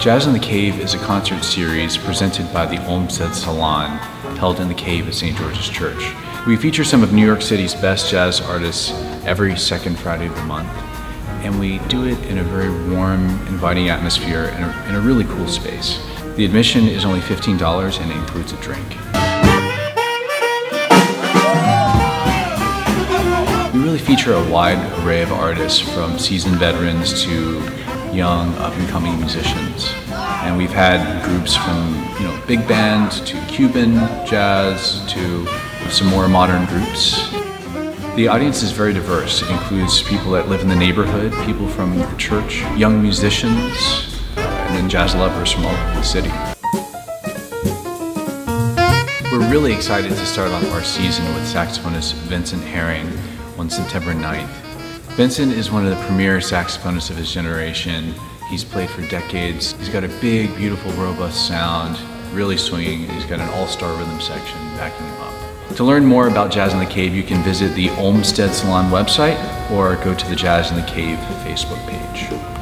Jazz in the Cave is a concert series presented by the Olmsted Salon, held in the cave at St. George's Church. We feature some of New York City's best jazz artists every second Friday of the month, and we do it in a very warm, inviting atmosphere in a, in a really cool space. The admission is only $15 and it includes a drink. We really feature a wide array of artists from seasoned veterans to young up-and-coming musicians. And we've had groups from, you know, big band to Cuban jazz to some more modern groups. The audience is very diverse. It includes people that live in the neighborhood, people from the church, young musicians, and then jazz lovers from all over the city. We're really excited to start off our season with saxophonist Vincent Herring on September 9th. Vincent is one of the premier saxophonists of his generation. He's played for decades. He's got a big, beautiful, robust sound, really swinging. He's got an all-star rhythm section backing him up. To learn more about Jazz in the Cave, you can visit the Olmsted Salon website or go to the Jazz in the Cave Facebook page.